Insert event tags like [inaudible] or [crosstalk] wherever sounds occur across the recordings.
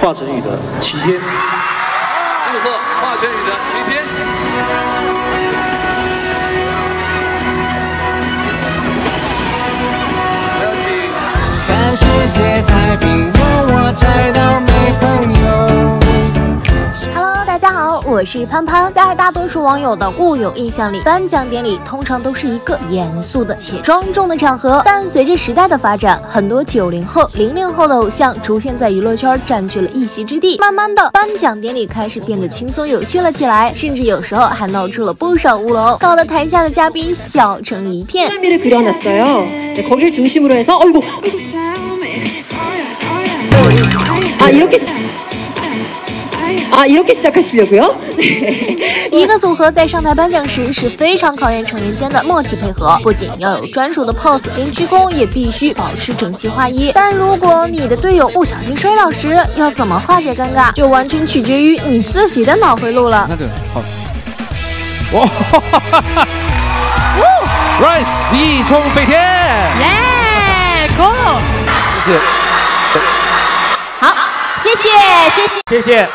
华晨宇的晴天。祝贺华晨宇的晴天。是潘潘。在大多数网友的固有印象里，颁奖典礼通常都是一个严肃的且庄重的场合。但随着时代的发展，很多九零后、零零后的偶像逐渐在娱乐圈占据了一席之地。慢慢的，颁奖典礼开始变得轻松有趣了起来，甚至有时候还闹出了不少乌龙，搞得台下的嘉宾笑成一片。피라미를 그려놨어요. 네, 거길 중심으로 해서 어이구. 아 이렇게 시... 아 이렇게 시작하시려고요? [laughs] 네. [laughs] 一个组合在上台颁奖时是非常考验成员间的默契配合，不仅要有专属的 pose，连鞠躬也必须保持整齐划一。但如果你的队友不小心摔倒时，要怎么化解尴尬，就完全取决于你自己的脑回路了。那个好，哇，Rise 一冲飞天，耶，Go！谢谢。好，谢谢，谢谢。谢谢，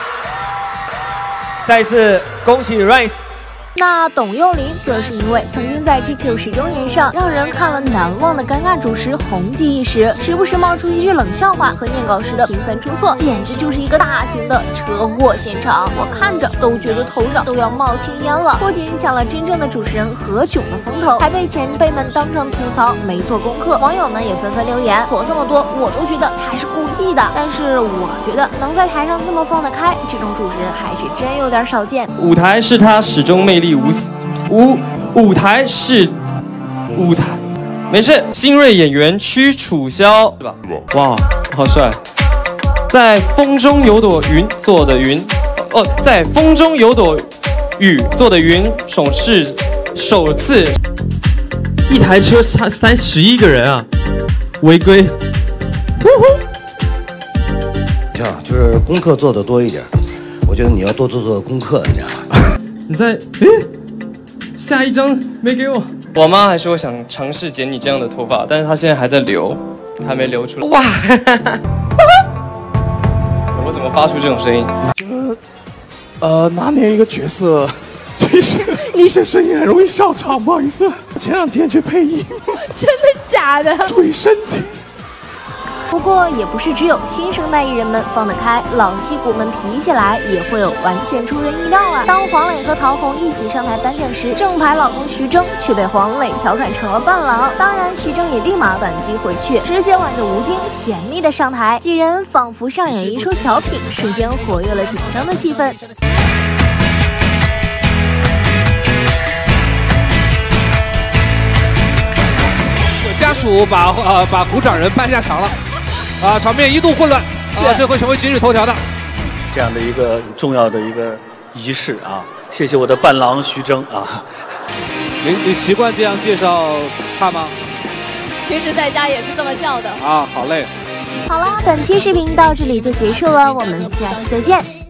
再一次恭喜 Rise。那董又霖则是一位曾经在 GQ 十周年上让人看了难忘的尴尬主持红极一时，时不时冒出一句冷笑话和念稿时的频繁出错，简直就是一个大型的车祸现场。我看着都觉得头上都要冒青烟了。不仅抢了真正的主持人何炅的风头，还被前辈们当场吐槽没做功课。网友们也纷纷留言，错这么多，我都觉得他是故意的。但是我觉得能在台上这么放得开，这种主持人还是真有点少见。舞台是他始终魅力无死无舞台是舞台，没事。新锐演员屈楚萧是吧？哇，好帅！在风中有朵云做的云，哦，在风中有朵雨做的云，首次首次一台车差三十一个人啊，违规。啊，就是功课做的多一点，我觉得你要多做做功课，你知道吗？[laughs] 你在诶，下一张没给我。我妈还说想尝试剪你这样的头发，但是她现在还在留，还没留出来。哇！[laughs] 我怎么发出这种声音？呃，拿捏一个角色，其实 [laughs] 你这声音很容易笑场，不好意思。前两天去配音，[laughs] 真的假的？注意身体。不过也不是只有新生代艺人们放得开，老戏骨们皮起来也会有完全出人意料啊！当黄磊和陶虹一起上台颁奖时，正牌老公徐峥却被黄磊调侃成了伴郎，当然徐峥也立马反击回去，直接挽着吴京甜蜜的上台，几人仿佛上演一出小品，瞬间活跃了紧张的气氛。家属把呃把鼓掌人搬下场了，啊，场面一度混乱，啊，这会成为今日头条的。这样的一个重要的一个仪式啊，谢谢我的伴郎徐峥啊。[laughs] 你你习惯这样介绍他吗？平时在家也是这么叫的。啊，好嘞。好了，本期视频到这里就结束了，我们下期再见。